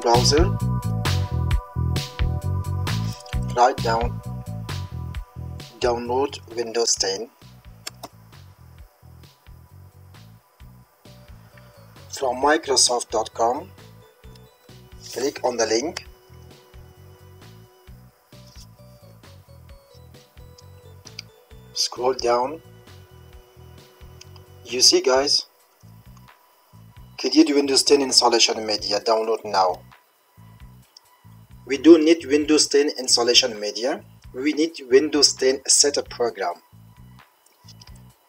Browser write down download Windows 10 from Microsoft.com click on the link. Scroll down. You see guys create Windows 10 installation media? Download now. We don't need Windows 10 installation media. We need Windows 10 setup program.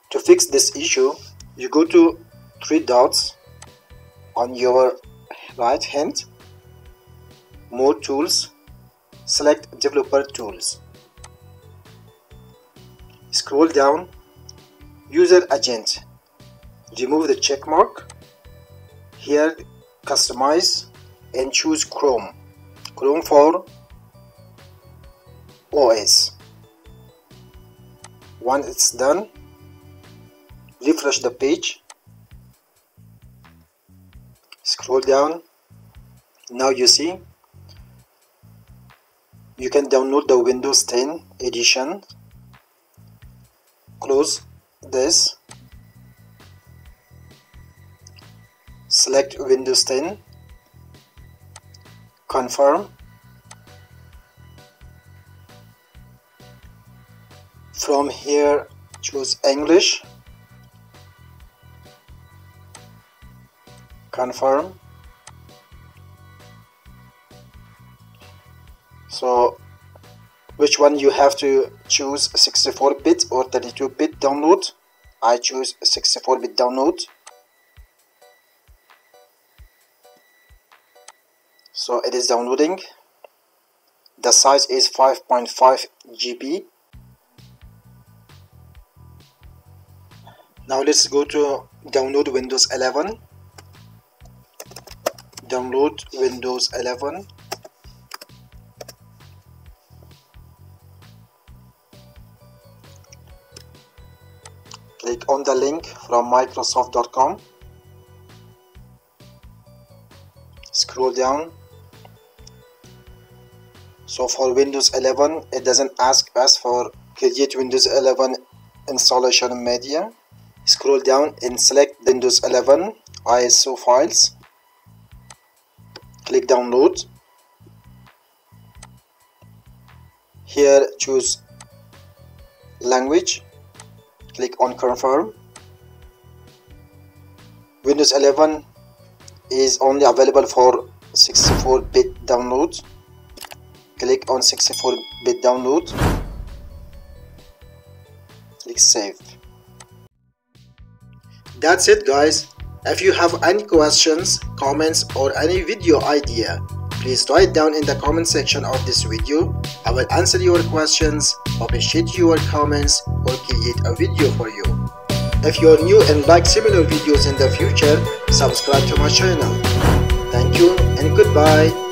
To fix this issue you go to three dots on your right hand. More tools. Select developer tools. Scroll down. User agent. Remove the check mark here customize and choose chrome. Chrome for os once it's done refresh the page. Scroll down. Now you see you can download the windows 10 edition. Close this select windows 10 confirm. From here choose english. Confirm. So which one you have to choose? 64-bit or 32-bit download? I choose 64-bit download so it is downloading. The size is 5.5 GB now let's go to download Windows 11 download Windows 11 click on the link from microsoft.com scroll down so for Windows 11 it doesn't ask us for create Windows 11 installation media. Scroll down and select Windows 11 ISO files. Click download. Here choose language. Click on confirm. Windows 11 is only available for 64-bit download click on 64-bit download. Click save. That's it guys. If you have any questions comments or any video idea please write down in the comment section of this video. I will answer your questions appreciate your comments or create a video for you. If you are new and like similar videos in the future subscribe to my channel. Thank you and goodbye